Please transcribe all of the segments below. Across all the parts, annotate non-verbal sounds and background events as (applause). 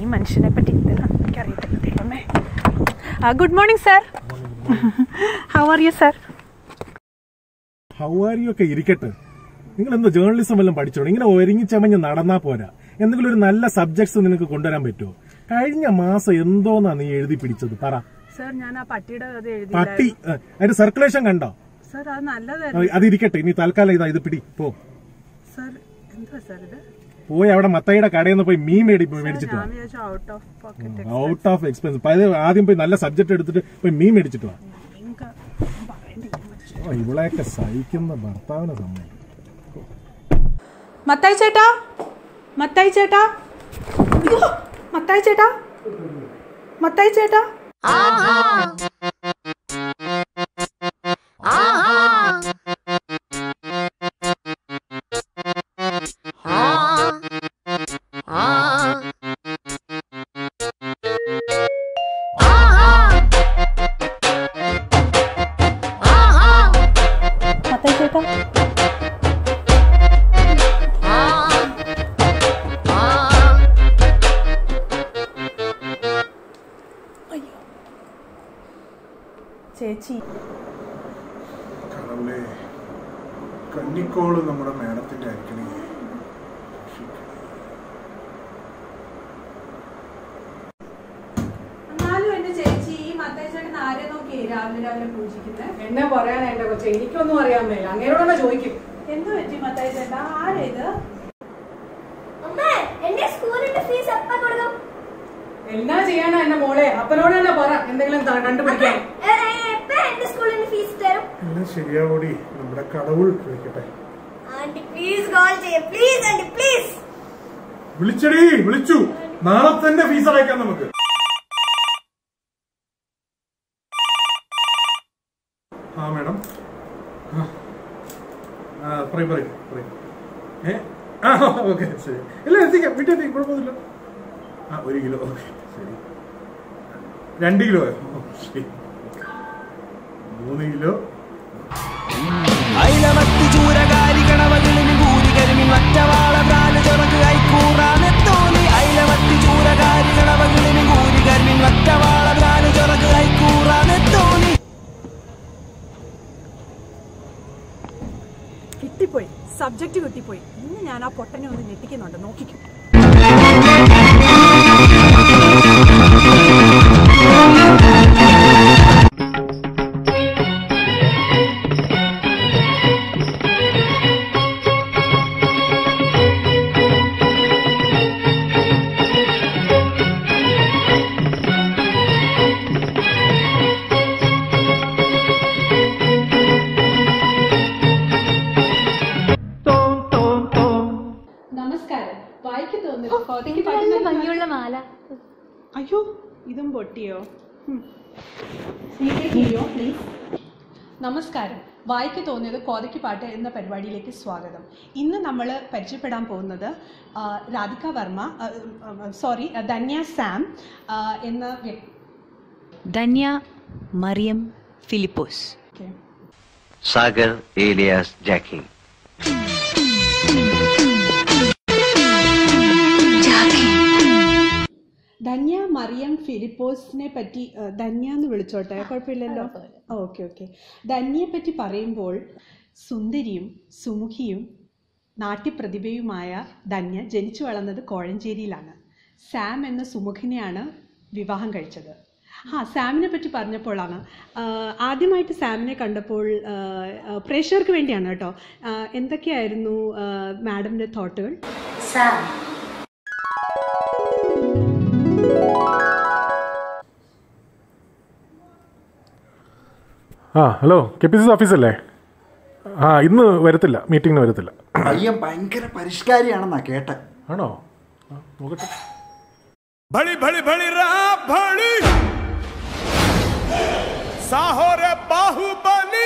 ഈ മനുഷ്യനെ പറ്റി ഇത് എനിക്കറിയത്തില്ല ദൈവമേ. Good morning sir how are you sir how are you ഒക്കെ ഇരിക്കട്ടെ. നിങ്ങൾ എന്തോ ജേർണലിസം എല്ലാം പഠിച്ചോളൂ. ഇങ്ങനെ ഒരുങ്ങിച്ചമഞ്ഞ് നടന്നാ പോരാ. എന്തെങ്കിലും ഒരു നല്ല സബ്ജക്ട്സ് നിനക്ക് കൊണ്ടുവരാൻ പറ്റുമോ? കഴിഞ്ഞ മാസം എന്തോന്നാ നീ എഴുതി പിടിച്ചത്? പറ. സാർ ഞാൻ ആ പട്ടിയുടെ പട്ടി അതിന്റെ സർക്കുലേഷൻ കണ്ടോ? സാർ അത് നല്ലതായിരുന്നു. അതിരിക്കട്ടെ. ഇനി തൽക്കാലം ഇതാ ഇത് പിടി. പോ. സാർ എന്താ സാർ ഇത്? പോയി അവിടെ മത്തയുടെ കടയിൽ നിന്ന് പോയി മീൻ മേടി മേടിച്ചിട്ട് out of pocket out of expense ആദ്യം പോയി നല്ല സബ്ജക്ട് എടുത്തിട്ട് പോയി മീൻ മേടിച്ചിട്ട് വാ. ഓ, ഇവളെയൊക്കെ സഹിക്കുന്ന ഭർത്താവിനെ സമ്മതിക്കും. മത്തായി ചേട്ടാ? മത്തായി ചേട്ടാ? അയ്യോ മത്തായി ചേട്ടാ? മത്തായി ചേട്ടാ? രാവിലെ പൂജിക്കുന്നത് എന്നെ പറയാൻ എന്റെ കൊച്ചെ? എനിക്കൊന്നും അറിയാൻ മേല. അങ്ങേരോടെ ചോദിക്കും. എന്ത് പറ്റി മത്തായി ചേട്ടാ? ആരാ ഇത്? എന്നാ ചെയ്യാനാ എന്റെ മോളെ? അപ്പനോട് തന്നെ പറ എന്തെങ്കിലും കണ്ടുപിടിക്കാം കണ്ടുപിടിക്കാൻ. എല്ലാം ശരിയാവൂടി. നമ്മുടെ കടവുൾ വിളിക്കട്ടെ. ആന്റി പ്ലീസ് കോൾ ചെയ്യ. പ്ലീസ് ആന്റി പ്ലീസ് വിളിച്ചടി വിളിച്ചു. നാളെ തന്നെ ഫീസ് അടയ്ക്കാം നമുക്ക്. ആ മേഡം. പറയും പറയും പറയും. ഏ? ആ ഓക്കെ ശരി. ഇല്ല എത്തിക്കാം. വീട്ടിൽ കുഴപ്പമൊന്നുമില്ല. ആ ഒരു കിലോ. ഓക്കെ ശരി. രണ്ട് കിലോ ശരി. മൂന്ന് കിലോ. അയിലമത്തി ചൂരകാരി കണവകളിൽ ഭൂരികരിമിൻ മറ്റവാള കിട്ടിപ്പോയി സബ്ജക്റ്റ് കിട്ടിപ്പോയി ഇന്ന് ഞാൻ ആ പൊട്ടനെ ഒന്ന് ഞെട്ടിക്കുന്നുണ്ട്. നോക്കിക്കും. നമസ്കാരം. വായിക്ക് തോന്നിയത് കോതയ്ക്ക് പാട്ട് എന്ന പരിപാടിയിലേക്ക് സ്വാഗതം. ഇന്ന് നമ്മൾ പരിചയപ്പെടാൻ പോകുന്നത് രാധിക വർമ്മ സോറി ധന്യ സാം എന്ന ധന്യ മറിയം ഫിലിപ്പോസ്. സാഗർ ഏലിയാസ് ജാക്കി. ധന്യ മറിയം ഫിലിപ്പോസിനെ പറ്റി ധന്യ എന്ന് വിളിച്ചോട്ടെ? കുഴപ്പമില്ലല്ലോ? Okay okay. ധന്യയെ പറ്റി പറയുമ്പോൾ സുന്ദരിയും സുമുഖിയും നാട്യപ്രതിഭയുമായ ധന്യ ജനിച്ചു വളർന്നത് കോഴഞ്ചേരിയിലാണ്. സാം എന്ന സുമുഖിനെയാണ് വിവാഹം കഴിച്ചത്. ആ സാമിനെ പറ്റി പറഞ്ഞപ്പോഴാണ് ആദ്യമായിട്ട് സാമിനെ കണ്ടപ്പോൾ പ്രേക്ഷകർക്ക് വേണ്ടിയാണ് കേട്ടോ. എന്തൊക്കെയായിരുന്നു മാഡമിന്റെ തോട്ടുകൾ? ആ hello K P C C ഓഫീസല്ലേ ആ ഇന്ന് വരത്തില്ല മീറ്റിങ്ങിന് വരത്തില്ല പയ്യൻ ഭയങ്കര പരിഷ്കാരിയാണെന്നാ കേട്ടെ ആണോ ആ, നോക്കട്ടെ भली भली भली रहा भली साहो रे बाहुबली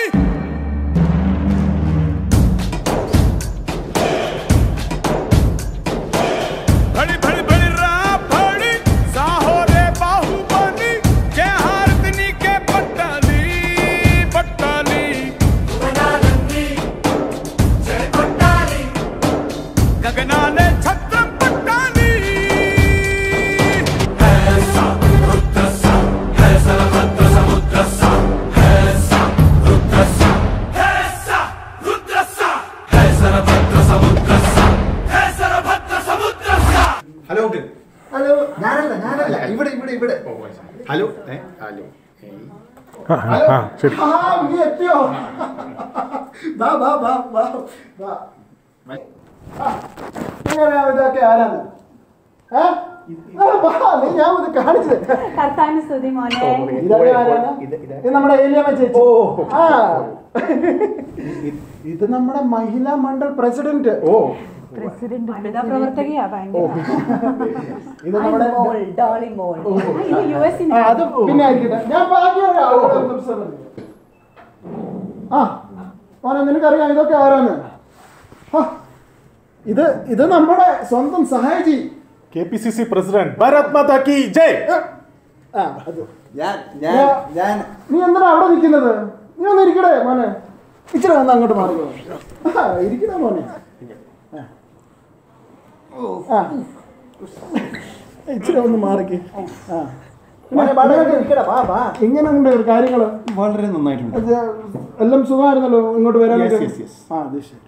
भली भली ശരി. എത്തിയോ വാ വാ വാ വാ വാ. എങ്ങനെയാ ഇതൊക്കെ ആരാണ്? ഞാൻ കാണിച്ചത് നമ്മുടെ ഏലിയമ്മ ചേച്ചി. ആ. ഇത് നമ്മുടെ മഹിളാ മണ്ഡൽ പ്രസിഡന്റ്. ഓ. ഇത് (laughs) നമ്മുടെ അത് പിന്നെ ആയിരിക്കട്ടെ ഞാൻ. ആ. മോനെ നിനക്കറിയാം ഇതൊക്കെ ആരാണ്? ഇത് ഇത് നമ്മുടെ സ്വന്തം സഹായജി K P C C president Bharat Mata കി ജയ്. ആ അത്. ഞാൻ ഞാൻ ഞാൻ. നീ എന്തിനാ അവിടെ നിൽക്കുന്നത്? നീ ഒന്ന് ഇരിക്കടേ മോനെ. ഇച്ചിരി ഒന്ന് അങ്ങോട്ട് മാറി ആ ഇരിക്കണേ മോനെ. ആ. ഇച്ചിരി ഒന്ന് മാറിക്ക്. ആ. ഇങ്ങനെ ഉണ്ട് കാര്യങ്ങൾ വളരെ നന്നായിട്ടുണ്ട്. എല്ലാം സുഖമായിരുന്നല്ലോ ഇങ്ങോട്ട് വരാനൊക്കെ? Yes. ആ അത് ശരി.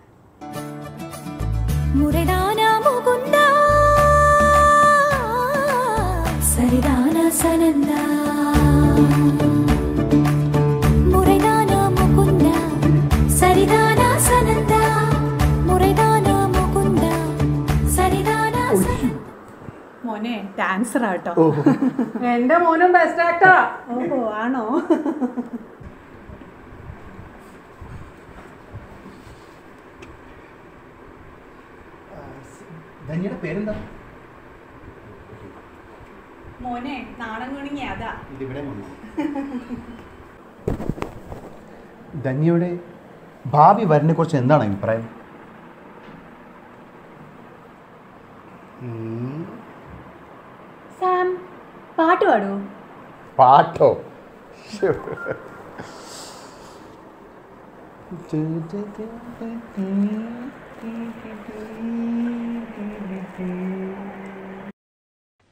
മുരടാന മുകുന്ദ സരിദാന സനന്ദ. മോനെ ഡാൻസർ ആട്ടോ. എന്റെ മോനും ബെസ്റ്റ് ആക്ടാ ഓഹോ ആണോ? ധന്യയുടെ പേരെന്താ? മോനെ നാണം കുണുങ്ങി അതാ. ഇതിവിടെ ധന്യയുടെ ഭാവി വരനെ കുറിച്ച് എന്താണ് അഭിപ്രായം സാം പാട്ട് പാടുമോ പാട്ടോ?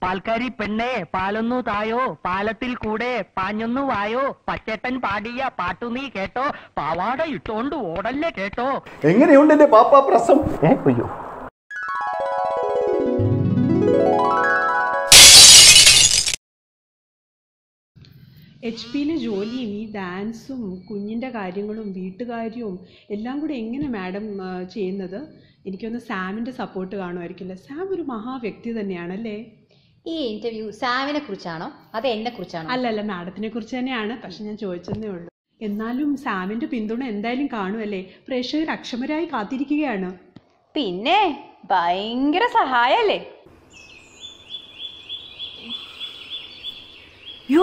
പാൽക്കാരി പെണ്ണേ പാലൊന്നു തായോ? പാലത്തിൽ കൂടെ പാഞ്ഞൊന്നു വായോ? പച്ചേട്ടൻ പാടിയ പാട്ടു നീ കേട്ടോ? പാവാട ഇട്ടോണ്ട് ഓടല്ലേ കേട്ടോ? എങ്ങനെയുണ്ട് എന്റെ പാപ്പാ പ്രസം? ഏ അയ്യോ എച്ച് പിയിലെ ജോലിയും ഈ ഡാൻസും കുഞ്ഞിന്റെ കാര്യങ്ങളും വീട്ടുകാര്യവും എല്ലാം കൂടെ എങ്ങനെ മാഡം ചെയ്യുന്നത്? എനിക്കൊന്ന് സാമിന്റെ സപ്പോർട്ട് കാണുമായിരിക്കില്ല? സാം ഒരു മഹാവ്യക്തി തന്നെയാണല്ലേ ഈ ഇന്റർവ്യൂ സാമിനെ കുറിച്ചാണോ? അത് എന്നെ കുറിച്ചാണോ? അല്ല മാഡത്തിനെ കുറിച്ച് തന്നെയാണ്. പക്ഷെ ഞാൻ ചോദിച്ചതേ ഉള്ളൂ. എന്നാലും സാമിന്റെ പിന്തുണ എന്തായാലും കാണുമല്ലേ? പ്രേക്ഷകർ അക്ഷമരായി കാത്തിരിക്കുകയാണ്. പിന്നെ ഭയങ്കര സഹായല്ലേ യോ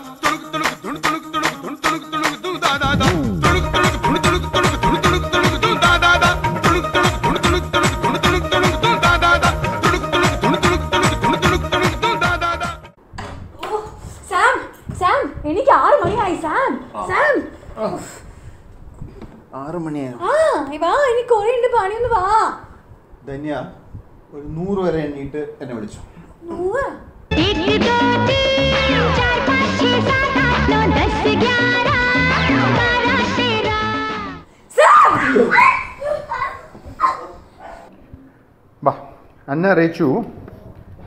അന്ന അറിയിച്ചു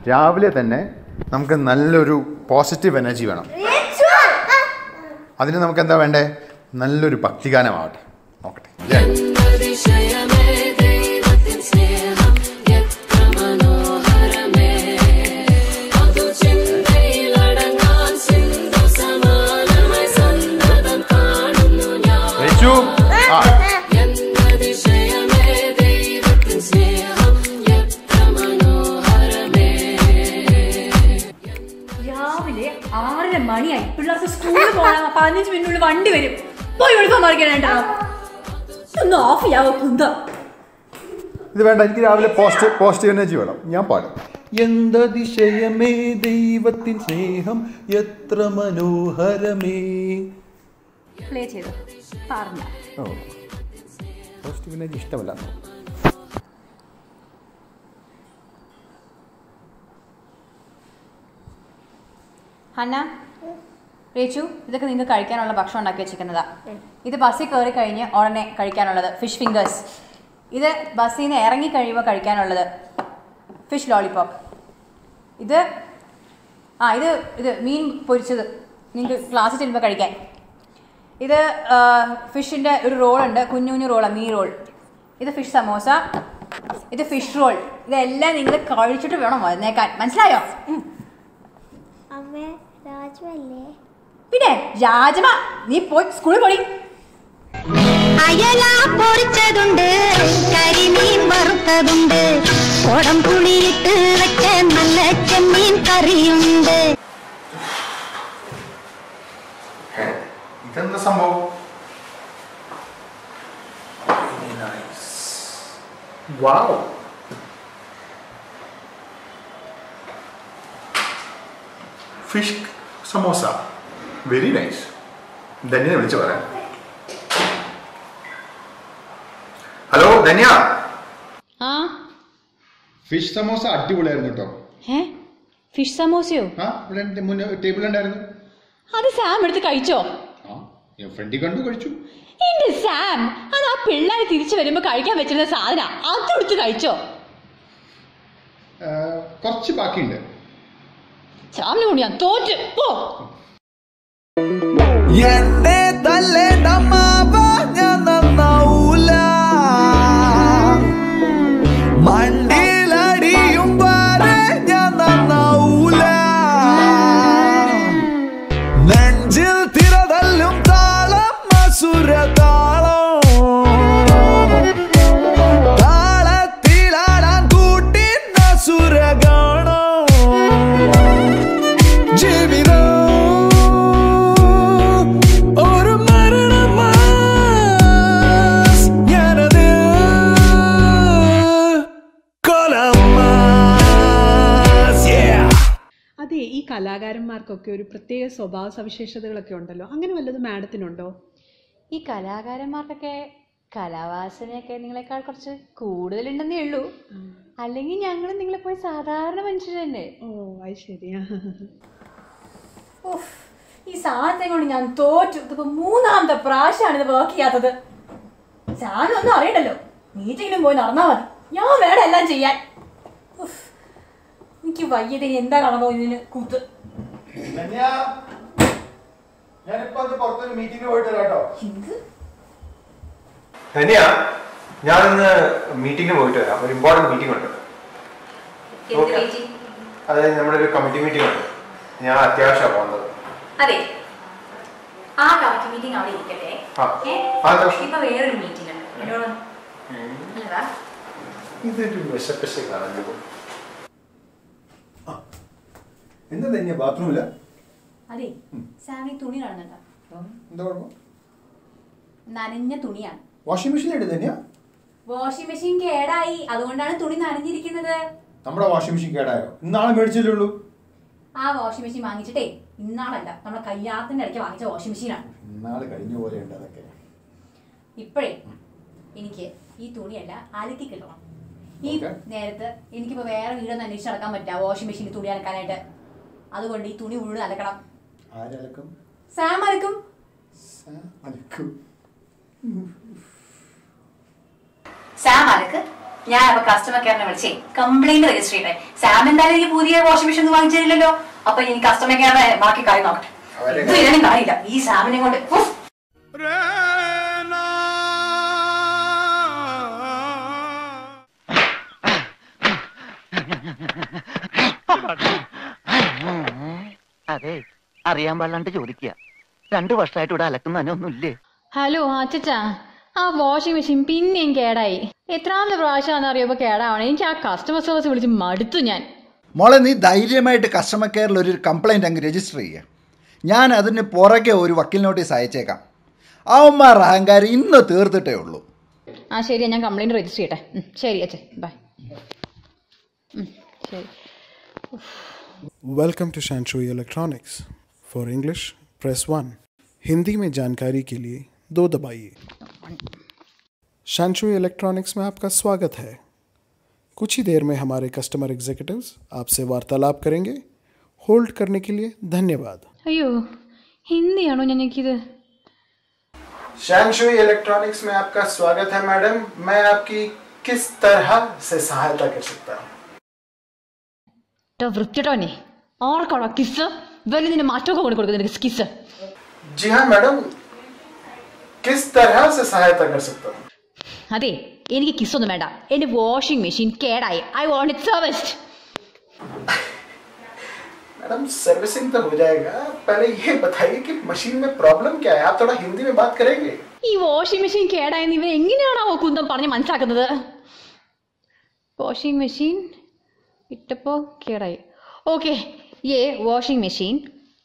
രാവിലെ തന്നെ നമുക്ക് നല്ലൊരു പോസിറ്റീവ് എനർജി വേണം. അതിന് നമുക്ക് എന്താ വേണ്ടേ? നല്ലൊരു ഭക്തിഗാനമാവട്ടെ. നോക്കട്ടെ. പതിനഞ്ച് മിനിറ്റിനുള്ളിൽ വണ്ടി വരും. പോയി എളുപ്പം മറിക്കണേണ്ട ഒന്ന് ഓഫ് ചെയ്യാവോ ഇത് വേണ്ട എനിക്ക് രാവിലെ പോസ്റ്റ് പോസ്റ്റ് എനർജി വേണം. ഞാൻ പാടും. എന്ത ദിശയമേ ദൈവത്തിൻ സ്നേഹം എത്ര മനോഹരമേ. പ്ലേ ചെയ്തു? പാടില്ല ഓ. പോസ്റ്റ് എനർജി ഇഷ്ടമല്ല. ഹന രേച്ചു ഇതൊക്കെ നിങ്ങൾക്ക് കഴിക്കാനുള്ള ഭക്ഷണം ഉണ്ടാക്കി വെച്ചിരിക്കുന്നതാ. ഇത് ബസ്സിൽ കയറി കഴിഞ്ഞ് ഉടനെ കഴിക്കാനുള്ളത് ഫിഷ് ഫിംഗേഴ്സ് ഇത് ബസ്സിൽ നിന്ന് ഇറങ്ങി കഴിയുമ്പോൾ കഴിക്കാനുള്ളത് ഫിഷ് ലോളിപോപ്പ് ഇത് ആ ഇത് ഇത് മീൻ പൊരിച്ചത് നിങ്ങൾക്ക് ക്ലാസ് ചെല്ലുമ്പോൾ കഴിക്കാൻ. ഇത് ഫിഷിന്റെ ഒരു റോളുണ്ട് കുഞ്ഞു കുഞ്ഞു റോളാണ് മീൻ റോൾ ഇത് ഫിഷ് സമോസ ഇത് ഫിഷ് റോൾ ഇതെല്ലാം നിങ്ങൾ കഴിച്ചിട്ട് വേണം വന്നേക്കാൻ. മനസ്സിലായോ? അമ്മ രാജുവല്ലേ പിന്നെ രാജമ നീ പോയി സ്കൂളിൽ പോയി അയല പൊരിച്ചതുണ്ട് കരിമീൻ വറുത്തതുണ്ട്. കുടം പുളിയിട്ട് വെച്ച നല്ല ചെമ്മീൻ കറിയുണ്ട്. ഇതെന്താ സംഭവം? Wow fish samosa very nice ധന്യനെ വിളിച്ചു പറയാം. ഹലോ ധന്യ. ആ? ഫിഷ് സമോസ അടിപൊളിയായിരുന്നു കേട്ടോ ഫിഷ് സമോസയോ ആ ഇവിടെ മുന്നേ ടേബിളുണ്ടായിരുന്നു അത് സാം എടുത്ത് കഴിച്ചോ? ഞാൻ ഫ്രണ്ടി കണ്ടു കഴിച്ചു. എന്റെ സാം അത് ആ പിള്ളേർ തിരിച്ചു വരുമ്പോ കഴിക്കാൻ വെച്ചിരുന്ന സാധന. അത് എടുത്ത് കഴിച്ചോ? കുറച്ച് ബാക്കിയുണ്ട്. സാമിനെ കൊണ്ട് ഞാൻ തോറ്റ്. പോ. என்னே தல்லே நம்ம കലാകാരന്മാർക്കൊക്കെ ഒരു പ്രത്യേക സ്വഭാവ സവിശേഷതകളൊക്കെ ഉണ്ടല്ലോ. അങ്ങനെ വല്ലതും മാഡത്തിനുണ്ടോ? ഈ കലാകാരന്മാർക്കൊക്കെ കലാവാസനയൊക്കെ നിങ്ങളെക്കാൾ കുറച്ച് കൂടുതലുണ്ടെന്നേ ഉള്ളൂ. അല്ലെങ്കിൽ ഞങ്ങൾ നിങ്ങളെ പോയി സാധാരണ മനുഷ്യർ തന്നെ. ഓ അത് ശരിയാ ഈ സാധനത്തെ കൊണ്ട് ഞാൻ തോറ്റു. ഇതിപ്പോ മൂന്നാമത്തെ പ്രാവശ്യമാണ് ഇത് വർക്ക് ചെയ്യാത്തത്. സാധനം ഒന്നും അറിയണ്ടല്ലോ. മീറ്റിങ്ങിനും പോയി നടന്നാ മതി. ഞാൻ വേണം എല്ലാം ചെയ്യാൻ. എനിക്ക് വയ്യത് എന്താ കാണാൻ ഇതിന് കൂത്ത്? ഞാനിപ്പോ പുറത്തൊരു മീറ്റിംഗ് പോയിട്ട് വരാട്ടോ. എന്ത്? ധന്യ ഞാനിന്ന് മീറ്റിംഗിന് പോയിട്ട് വരാം. ഒരു ഇമ്പോർട്ടന്റ് മീറ്റിംഗ് ഉണ്ട്. അതായത് നമ്മുടെ ഒരു കമ്മിറ്റി മീറ്റിംഗ് ഉണ്ട്. ഞാൻ അത്യാവശ്യമാണ് പോകുന്നത്. അതെ. ആ കമ്മിറ്റി മീറ്റിംഗ് അവിടെ ഇരിക്കട്ടെ. ഇപ്പൊ വേറൊരു മീറ്റിംഗ് ഉണ്ട്. എന്നോട് ഇല്ലടാ. ഇതൊരു വിശപ്പശ കാണുന്നത് എന്താ ധന്യ? ബാത്റൂമില്ല അതെ. സാമി തുണി കാണുന്നുണ്ടോ. എന്താ കുഴപ്പം? നനഞ്ഞ തുണിയാണ്. വാഷിംഗ് മെഷീനിലിട്ട് തന്നെയാ വാഷിംഗ് മെഷീൻ കേടായി. അതുകൊണ്ടാണ് തുണി നനഞ്ഞിരിക്കുന്നത്. നമ്മുടെ വാഷിംഗ് മെഷീൻ കേടായോ? ഇന്നാളെ മേടിച്ചില്ലുള്ളൂ ആ വാഷിംഗ് മെഷീൻ വാങ്ങിച്ചിട്ടേ ഇന്നാളല്ല. നമ്മുടെ കല്യാണത്തിന്റെ ഇടയ്ക്ക് വാങ്ങിച്ച വാഷിംഗ് മെഷീനാണ്. ഇന്നാൾ കഴിഞ്ഞ പോലെ ഉണ്ട് അതൊക്കെ. ഇപ്പോഴേ എനിക്ക് ഈ തുണിയല്ല അലക്കി കിട്ടണം. ഈ നേരത്ത് എനിക്കിപ്പോ വേറെ വീടൊന്നും അന്വേഷിച്ച് നടക്കാൻ പറ്റില്ല. വാഷിംഗ് മെഷീനിൽ തുണി അലക്കാനായിട്ട്. അതുകൊണ്ട് ഈ തുണി മുഴുവൻ അലക്കണം. ആരലക്കും? സാം അലക്കും. അലക്കും. സാം അലക്ക്. ഞാൻ അപ്പൊ കസ്റ്റമർ കെയറിനെ വിളിച്ചേ. കംപ്ലൈന്റ് രജിസ്റ്റർ ചെയ്തേ സാം എന്തായാലും എനിക്ക് പുതിയ വാഷിംഗ് മെഷീൻ വാങ്ങിച്ചില്ലല്ലോ. വാങ്ങിച്ചു തരില്ലല്ലോ അപ്പൊ ഇനി കസ്റ്റമർ കെയറിനെ ബാക്കി കാര്യം നോക്കട്ടെ. ഇത് ഇതിനും കാര്യമില്ല ഈ സാമിനെ കൊണ്ട്. ഉഫ്. അതെ അറിയാൻ പാടില്ലാണ്ട് ചോദിക്കുക. രണ്ടു വർഷമായിട്ട് ഇവിടെ അലക്കുന്ന തന്നെ ഒന്നുമില്ലേ ഹലോ അച്ചച്ചാ. ആ വാഷിംഗ് മെഷീൻ പിന്നെയും കേടായി. എത്രാമത്തെ പ്രാവശ്യമാണെന്ന് അറിയുമ്പോൾ കേടാവണം. എനിക്ക് ആ കസ്റ്റമർ സർവീസ് വിളിച്ച് മടുത്തു ഞാൻ. മോളെ നീ ധൈര്യമായിട്ട് കസ്റ്റമർ കെയറിൽ ഒരു കംപ്ലൈന്റ് അങ്ങ് രജിസ്റ്റർ ചെയ്യുക ഞാൻ അതിന് പുറകെ ഒരു വക്കീൽ നോട്ടീസ് അയച്ചേക്കാം. അവന്മാർ അഹങ്കാരം ഇന്ന് തീർത്തിട്ടേ ഉള്ളൂ. ആ ശരി ഞാൻ കംപ്ലൈന്റ് രജിസ്റ്റർ ചെയ്യട്ടെ. ശരി അച്ഛൻ ബൈ ശരി. Welcome to शैनशोई electronics for English press one Hindi में जानकारी के लिए दो दबाइए। शैनशोई इलेक्ट्रॉनिक्स में आपका स्वागत है। कुछ ही देर में हमारे कस्टमर एग्जीक्यूटिव आपसे वार्तालाप करेंगे। होल्ड करने के लिए धन्यवाद। अयो हिंदी आनो जाने की इलेक्ट्रॉनिक्स में आपका स्वागत है मैडम। मैं आपकी किस तरह से सहायता कर सकता हूँ? വൃത്തിട്ടോനെ ആർക്കാണോ കിസ് വലിയ നിന്റെ മാറ്റമൊക്കെ കൊണ്ട് കൊടുക്കുന്നത് കിസ് जी हाँ मैडम किस तरह से सहायता कर सकता हूँ അതെ എനിക്ക് കിസ്സൊന്നും വേണ്ട എന്റെ വാഷിംഗ് മെഷീൻ കേടായി I want it serviced madam servicing तो हो जाएगा पहले ये बताइए कि मशीन में प्रॉब्लम क्या है आप थोड़ा हिंदी में बात करेंगे ഈ വാഷിംഗ് മെഷീൻ കേടായെന്ന് ഇവൻ എങ്ങനെയാണോ കുന്തം പറഞ്ഞ് മനസ്സിലാക്കുന്നത് വാഷിംഗ് മെഷീൻ ഇട്ടപ്പോൾ കേടായി ഓക്കെ ये वॉशिंग मशीन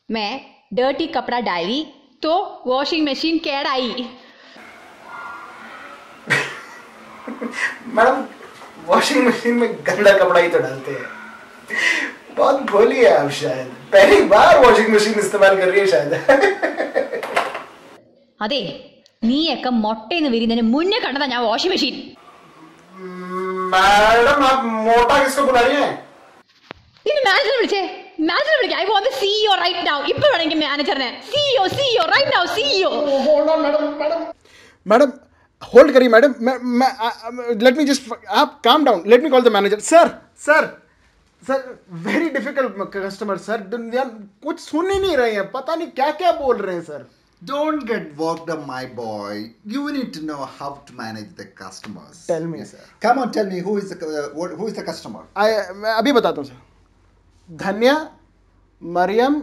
मैं डर्टी कपड़ा डाली तो washing machine केड़ाई madam washing machine में गंदा कपड़ा ही तो डालते हैं बहुत भोली है आप शायद पहली बार वॉशिंग मशीन इस्तेमाल कर रही है शायद അതെ നീയൊക്കെ മുട്ടയെന്ന് വിരിയുന്നതിന് മുന്നേ കണ്ടതാ ഞാൻ വാഷിംഗ് മെഷീൻ मैडम आप मोटा किसको बुला रही हैं നിന്നെ മാനേജറെ വിളിച്ചേ മാനേജറെ വിളിക്കാം I want CEO right now ഇപ്പൊ വേണമെങ്കിൽ മാനേജറിനെ CEO CEO right now CEO madam hold करिए मैडम मैं मैं लेट मी जस्ट आप calm down let me call the manager sir sir sir very difficult customer sir दुनिया कुछ सुन ही नहीं रहे हैं पता नहीं क्या क्या बोल रहे हैं sir Don't get worked up, my boy. You need to know how to manage the customers. Tell me, sir. Come on, tell me who is the uh, what, who is the customer? I मैं अभी बताता हूँ sir धन्या Maryam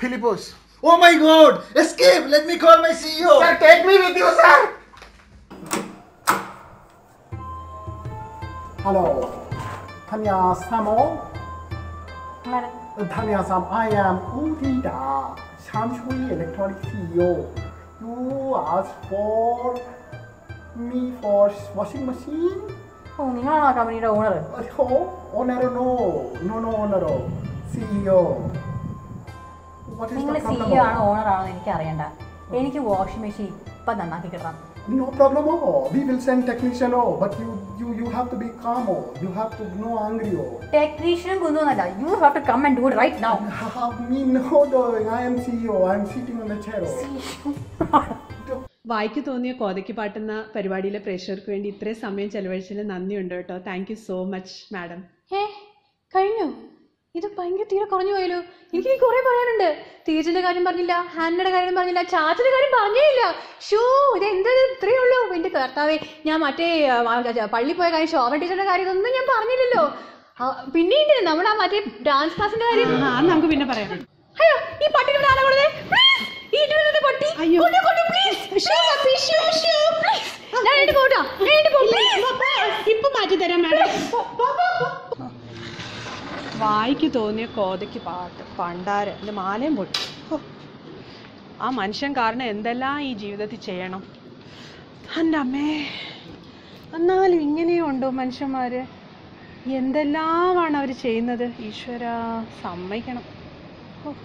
Philipose Oh my God! Escape! Let me call my CEO. Sir, take me with you, sir. Hello, Tanya Samo. Tanya Sam, I am Udida, Shamshui Electronic CEO. You asked for me for washing machine? Oh, നിങ്ങളാണോ കമ്പനിയുടെ owner. Oh, owner, no, no, no, owner, CEO. What is നിങ്ങൾ? CEO ആണോ owner ആണോ എനിക്ക് അറിയണ്ട എനിക്ക് washing machine I നന്നാക്കി കിട്ടണം No problem, oh. We will send technician, oh. But you, you, you have to be calm, oh. You have to no angry, oh. technician കുന്നൊന്നല്ല you have to come and do it right now Me no, darling I am CEO. I am sitting on the chair, oh. വായിക്ക് തോന്നിയ കോതയ്ക്ക് പാട്ടുന്ന പരിപാടിയിലെ പ്രേക്ഷകർക്ക് വേണ്ടി ഇത്രയും സമയം ചെലവഴിച്ചതിൽ നന്ദിയുണ്ട് കേട്ടോ thank you so much madam കഴിഞ്ഞു ഇത് ഭയങ്കര തീരെ കുറഞ്ഞു പോയല്ലോ. എനിക്ക് ഇനി കുറെ പറയാനുണ്ട്. തീർച്ചയുടെ കാര്യം പറഞ്ഞില്ല ഹാനയുടെ കാര്യം പറഞ്ഞില്ല ചാച്ചന്റെ കാര്യം പറഞ്ഞേയില്ല ഷോ ഇത് എന്താ ഇത്രേ ഇത്രയേ ഉള്ളൂ. എന്റെ കർത്താവേ ഞാൻ മറ്റേ പള്ളി പോയ കാര്യം ശോഭ ടീച്ചറുടെ കാര്യം ഒന്നും ഞാൻ പറഞ്ഞില്ലല്ലോ. പിന്നെ നമ്മുടെ ആ മറ്റേ ഡാൻസ് ക്ലാസിന്റെ കാര്യം. നമുക്ക് പിന്നെ പറയാം. അയ്യോ ഈ പട്ടിയുടെ ആരാ? ഈ പട്ടി. പ്ലീസ്. ഞാൻ പോട്ടാ. എണീറ്റ് പോ. ഇപ്പൊ മാറ്റി തരാം മാഡം. വായിക്ക് തോന്നിയ കോതയ്ക്ക് പാട്ട്. പണ്ടാര. എന്റെ മാലയും പൊട്ടി. ആ മനുഷ്യൻ കാരണം എന്തെല്ലാം ഈ ജീവിതത്തിൽ ചെയ്യണം? എന്റെ അമ്മേ എന്നാലും ഇങ്ങനെയുണ്ടോ മനുഷ്യന്മാര്? എന്തെല്ലാമാണ് അവർ ചെയ്യുന്നത്? ഈശ്വര സമ്മതിക്കണം. ഹോ.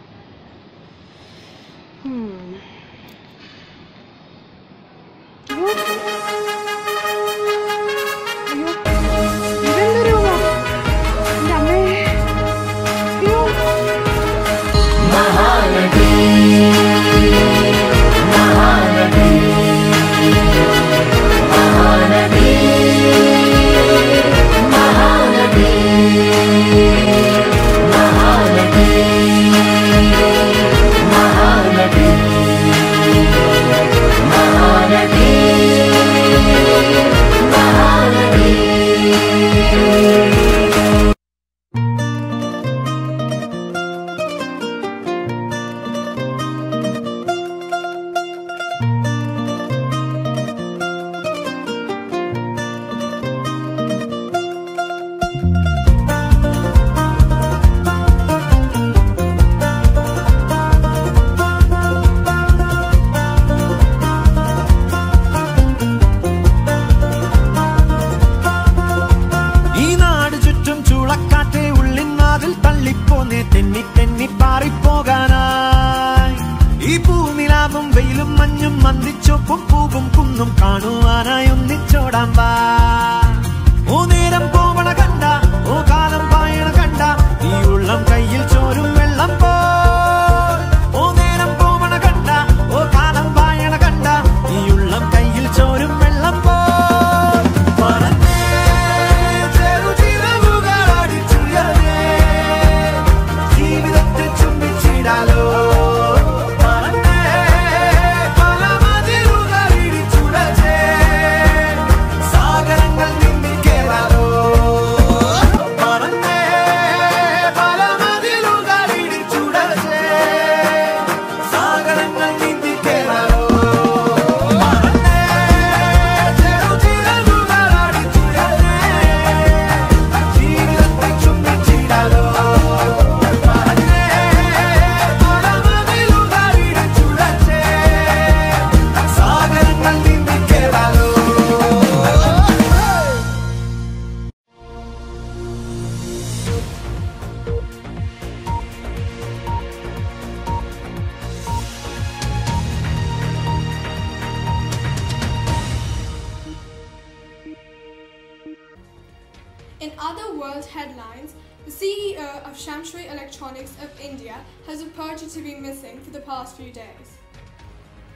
Shamshui Electronics of India has reported to be missing for the past few days.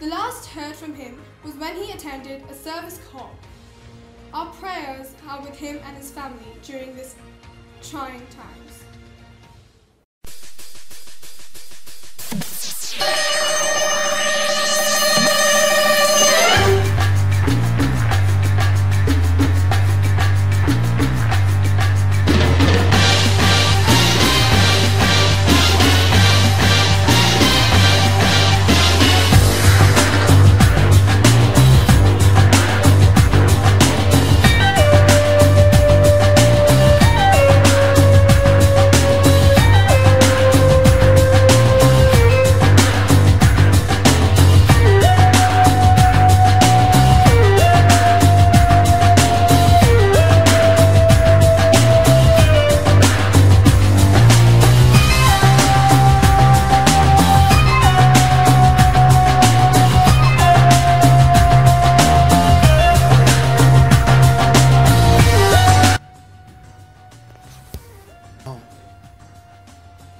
The last heard from him was when he attended a service call. Our prayers are with him and his family during this trying times.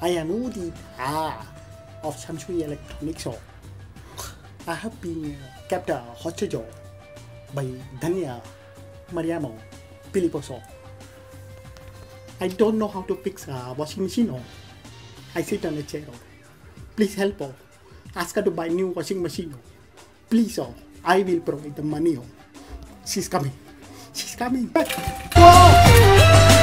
I am Udi Ah of Shamshui Electronics I have been uh, kept a hostage by Danya Mariamo Piliposo. I don't know how to fix a washing machine. I sit on a chair. Please help. oh. Ask her to buy new washing machine. Please. I will provide the money. She's coming. She's coming. Whoa!